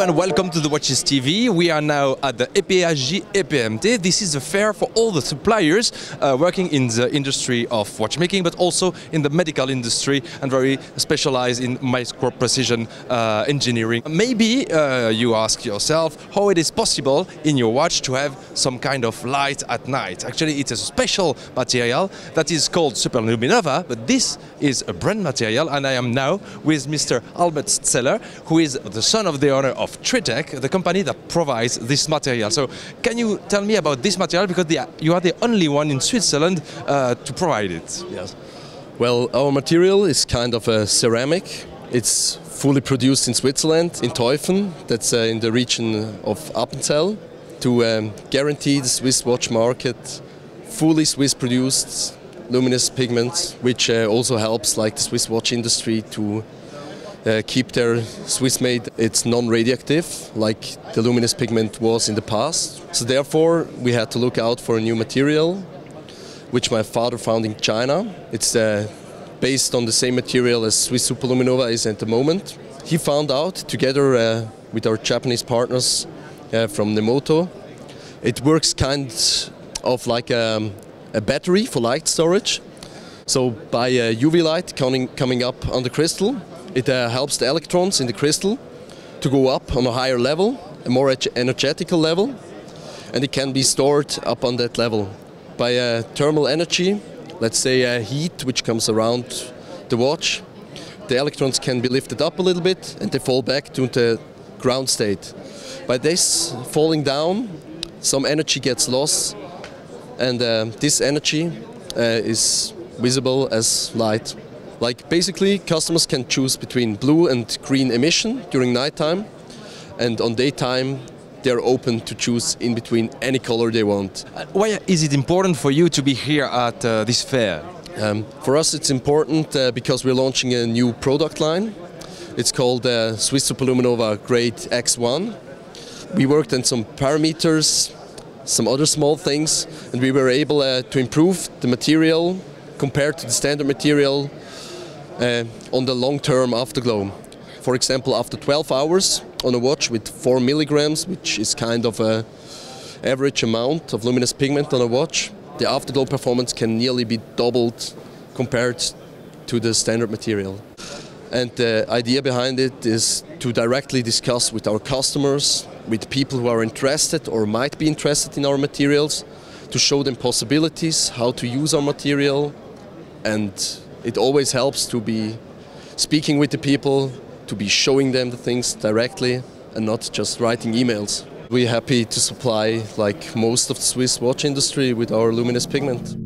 and welcome to the Watches TV. We are now at the EPHJ EPMT. This is a fair for all the suppliers uh, working in the industry of watchmaking, but also in the medical industry and very specialized in micro precision uh, engineering. Maybe uh, you ask yourself how it is possible in your watch to have some kind of light at night. Actually, it's a special material that is called Super-LumiNova, but this is a brand material, and I am now with Mr. Albert Zeller, who is the son of the owner of Tritec, the company that provides this material. So, can you tell me about this material because the, you are the only one in Switzerland uh, to provide it? Yes. Well, our material is kind of a ceramic. It's fully produced in Switzerland, in Teufen, that's uh, in the region of Appenzell, to um, guarantee the Swiss watch market fully Swiss produced luminous pigments, which uh, also helps like the Swiss watch industry to uh, keep their Swiss made. It's non-radioactive like the luminous pigment was in the past. So therefore we had to look out for a new material which my father found in China. It's uh, based on the same material as Swiss Super-LumiNova is at the moment. He found out together uh, with our Japanese partners uh, from Nemoto. It works kind of like a, um, a battery for light storage. So by UV light coming, coming up on the crystal, it uh, helps the electrons in the crystal to go up on a higher level, a more energetical level, and it can be stored up on that level. By uh, thermal energy, let's say uh, heat which comes around the watch, the electrons can be lifted up a little bit and they fall back to the ground state. By this falling down, some energy gets lost and uh, this energy uh, is visible as light. Like basically customers can choose between blue and green emission during nighttime and on daytime they're open to choose in between any color they want. Uh, why is it important for you to be here at uh, this fair? Um, for us it's important uh, because we're launching a new product line. It's called uh, Swiss Super-LumiNova Grade X1. We worked on some parameters, some other small things, and we were able uh, to improve the material compared to the standard material uh, on the long-term afterglow. For example, after 12 hours on a watch with 4 milligrams, which is kind of a average amount of luminous pigment on a watch, the afterglow performance can nearly be doubled compared to the standard material. And the idea behind it is to directly discuss with our customers, with people who are interested or might be interested in our materials, to show them possibilities, how to use our material, and it always helps to be speaking with the people, to be showing them the things directly and not just writing emails. We're happy to supply like most of the Swiss watch industry with our luminous pigment.